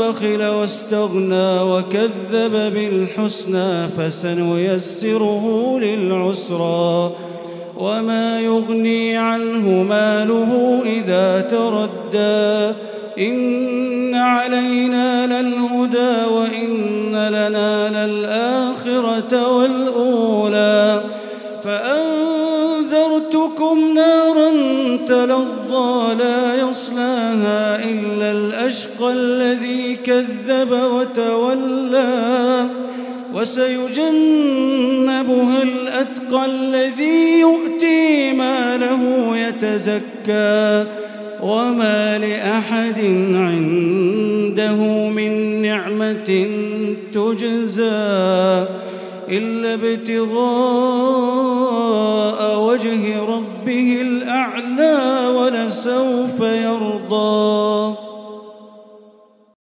بخل واستغنى وكذب بالحسنى فسنيسره للعسرى وما يغني عنه ماله إذا تردى إن علينا للهدى وإن لنا للآخرة والأولى فأنذرتكم نارا تلظى لا يصلاها إلا الأشقى الذي كذب وتولى وسيجنبها الأتقى الذي يؤتي ماله يتزكى وما لأحد عنده من نعمة تجزى إلا ابتغاء ولسوف يرضى.